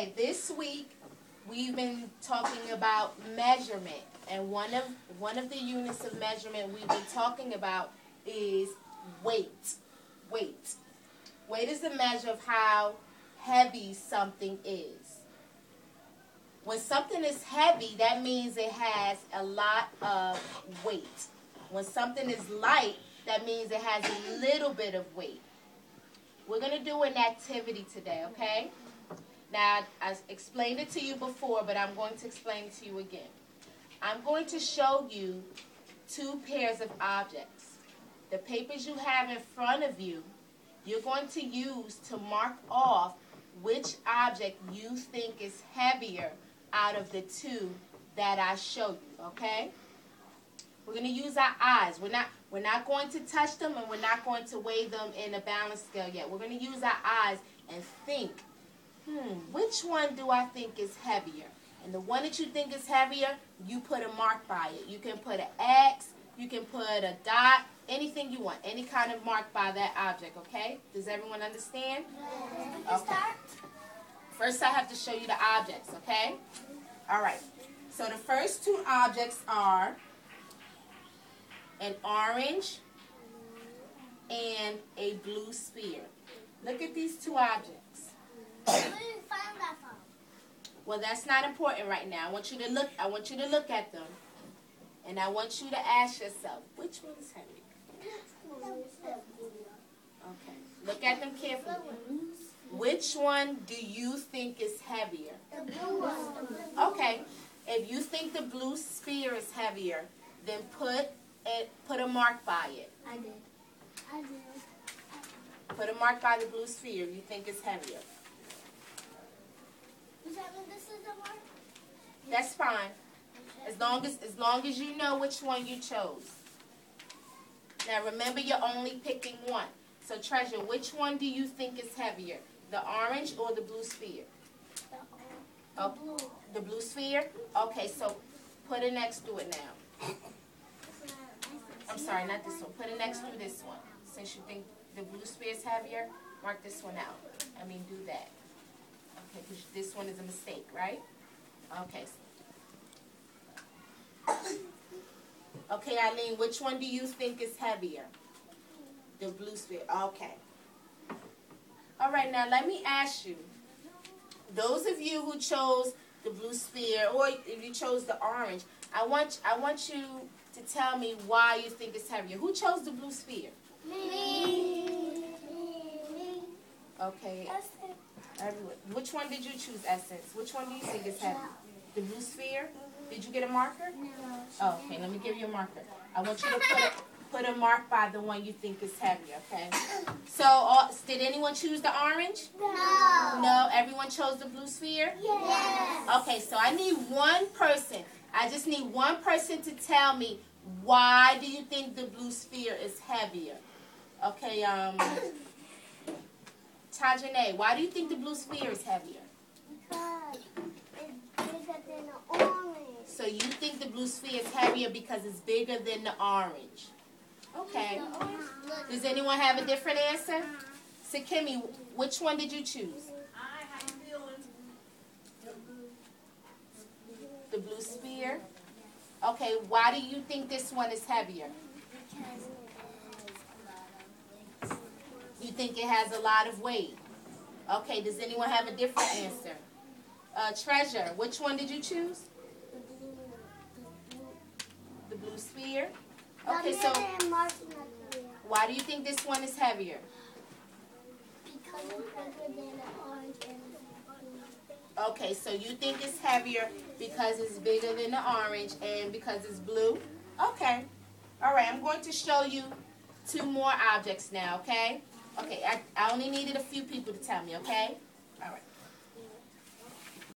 Okay, this week we've been talking about measurement, and one of one of the units of measurement we've been talking about is weight. Weight. Weight is the measure of how heavy something is. When something is heavy, that means it has a lot of weight. When something is light, that means it has a little bit of weight. We're going to do an activity today, okay? Now, I explained it to you before, but I'm going to explain it to you again. I'm going to show you two pairs of objects. The papers you have in front of you, you're going to use to mark off which object you think is heavier out of the two that I show you, okay? We're going to use our eyes. We're not we're not going to touch them and we're not going to weigh them in a balance scale yet. We're going to use our eyes and think, hmm, which one do I think is heavier? And the one that you think is heavier, you put a mark by it. You can put an X, you can put a dot, anything you want, any kind of mark by that object, okay? Does everyone understand? Okay. First I have to show you the objects, okay? All right. So the first two objects are an orange and a blue sphere. Look at these two objects. Well, that's not important right now. I want you to look. I want you to look at them, and I want you to ask yourself, which one is heavy? Okay. Look at them carefully. Which one do you think is heavier? The blue one. Okay. If you think the blue sphere is heavier, then put it, put a mark by it. I did. I did. Put a mark by the blue sphere you think is heavier. Does that mean this is the mark? That's fine. As long as as long as you know which one you chose. Now remember you're only picking one. So treasure, which one do you think is heavier? The orange or the blue sphere? The, the Oh. blue. The blue sphere? Okay, so put it next to it now. I'm sorry, not this one. Put it next to this one. Since you think the blue sphere is heavier, mark this one out. I mean, do that. Okay, because this one is a mistake, right? Okay. Okay, Eileen, which one do you think is heavier? The blue sphere. Okay. All right, now let me ask you. Those of you who chose the blue sphere, or if you chose the orange, I want I want you to tell me why you think it's heavier. Who chose the blue sphere? Me. Me. Okay, everyone. Which one did you choose, Essence? Which one do you think is heavier? The blue sphere? Did you get a marker? No. Oh, okay, let me give you a marker. I want you to put a, put a mark by the one you think is heavier, okay? So, uh, did anyone choose the orange? No. No, everyone chose the blue sphere? Yes. Okay, so I need one person. I just need one person to tell me why do you think the blue sphere is heavier? Okay, um, Tajane, why do you think the blue sphere is heavier? Because it's bigger than the orange. So you think the blue sphere is heavier because it's bigger than the orange? Okay. The Does anyone have a different answer? Sakimi, which one did you choose? Hi, how you feeling? The blue sphere? Okay, why do you think this one is heavier? because it has a lot of weight. You think it has a lot of weight. Okay, does anyone have a different answer? Uh, treasure, which one did you choose? The blue, the blue. Sphere? Okay, so middle and marking up here. why do you think this one is heavier? Because it's bigger than the orange and blue. Okay, so you think it's heavier because it's bigger than the orange and because it's blue? Okay. All right, I'm going to show you two more objects now, okay? Okay, I, I only needed a few people to tell me, okay? All right.